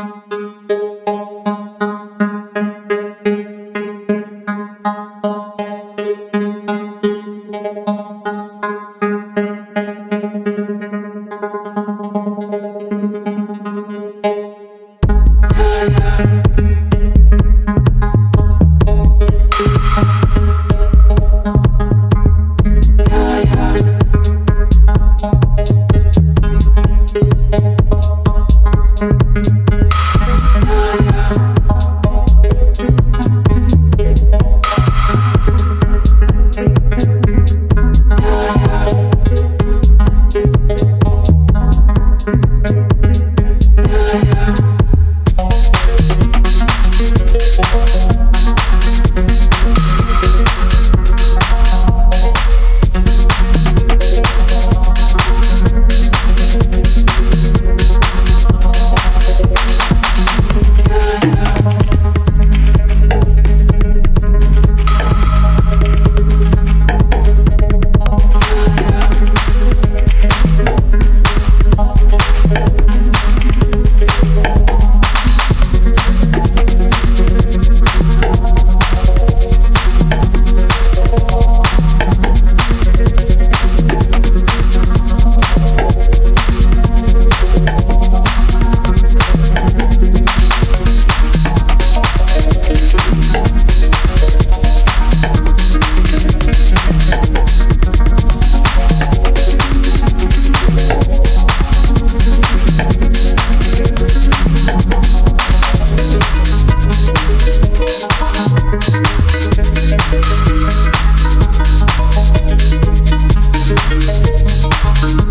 Música Thank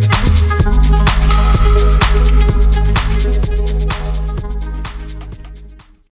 you.